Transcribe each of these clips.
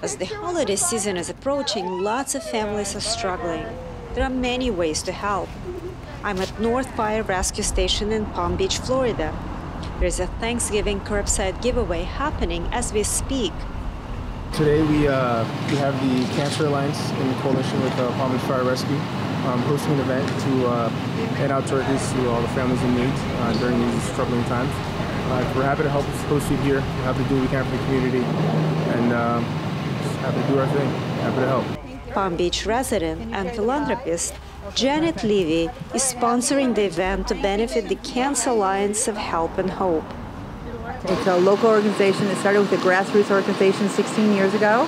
As the holiday season is approaching, lots of families are struggling. There are many ways to help. I'm at North Fire Rescue Station in Palm Beach, Florida. There's a Thanksgiving curbside giveaway happening as we speak. Today we, uh, we have the Cancer Alliance in coalition with uh, Palm Beach Fire Rescue um, hosting an event to uh, hand out turkeys to all the families in need uh, during these troubling times. Uh, we're happy to help host you here. We're happy to do what we can for the community and just happy to do our thing. Happy to help. Palm Beach resident and philanthropist Janet Levy is sponsoring the event to benefit the Cancer Alliance of Help and Hope. It's a local organization that started with a grassroots organization 16 years ago.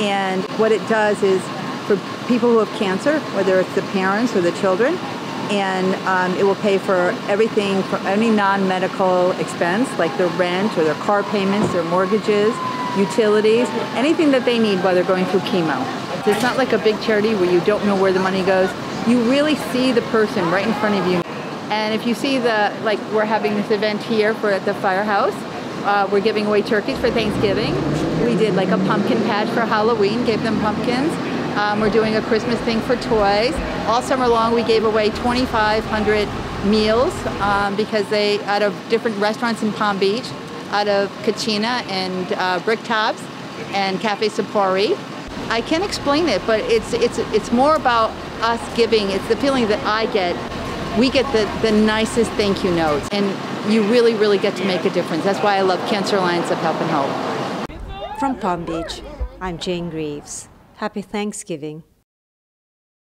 And what it does is for people who have cancer, whether it's the parents or the children, and um, it will pay for everything, for any non-medical expense, like their rent or their car payments, their mortgages, utilities, anything that they need while they're going through chemo. It's not like a big charity where you don't know where the money goes. You really see the person right in front of you. And if you see the, like we're having this event here for at the firehouse, uh, we're giving away turkeys for Thanksgiving. We did like a pumpkin patch for Halloween, gave them pumpkins. Um, we're doing a Christmas thing for toys. All summer long, we gave away 2,500 meals um, because they, out of different restaurants in Palm Beach, out of Cucina and uh, Bricktops and Cafe Sapori. I can't explain it, but it's, it's, it's more about us giving. It's the feeling that I get. We get the, the nicest thank you notes, and you really, really get to make a difference. That's why I love Cancer Alliance of Help and Hope. From Palm Beach, I'm Jane Greaves. Happy Thanksgiving.